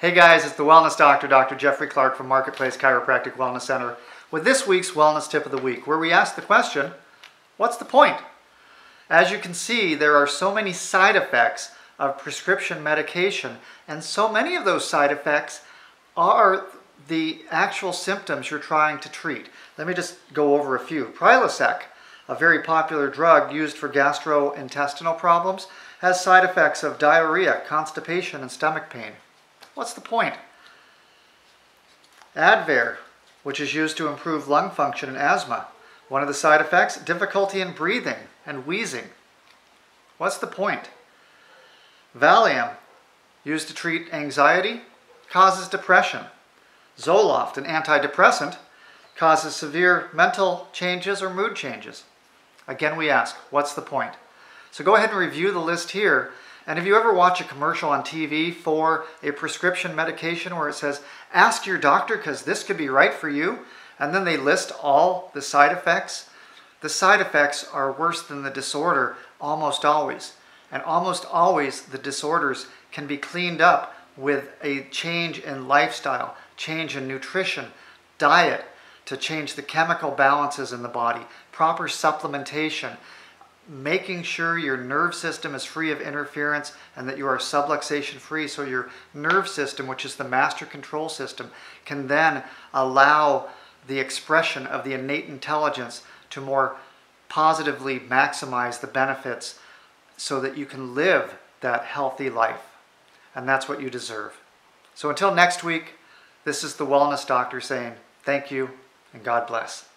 Hey guys, it's the Wellness Doctor, Dr. Jeffrey Clark from Market Place Chiropractic Wellness Center, with this week's Wellness Tip of the Week, where we ask the question what's the point? As you can see, there are so many side effects of prescription medication, and so many of those side effects are the actual symptoms you're trying to treat. Let me just go over a few. Prilosec, a very popular drug used for gastrointestinal problems, has side effects of diarrhea, constipation, and stomach pain. What's the point? Advair, which is used to improve lung function in asthma. One of the side effects, difficulty in breathing and wheezing. What's the point? Valium, used to treat anxiety, causes depression. Zoloft, an antidepressant, causes severe mental changes or mood changes. Again, we ask, what's the point? So go ahead and review the list here and if you ever watch a commercial on TV for a prescription medication where it says, ask your doctor because this could be right for you, and then they list all the side effects, the side effects are worse than the disorder almost always. And almost always the disorders can be cleaned up with a change in lifestyle, change in nutrition, diet, to change the chemical balances in the body, proper supplementation, making sure your nerve system is free of interference and that you are subluxation free so your nerve system which is the master control system can then allow the expression of the innate intelligence to more positively maximize the benefits so that you can live that healthy life. And that's what you deserve. So until next week this is the wellness doctor saying thank you and god bless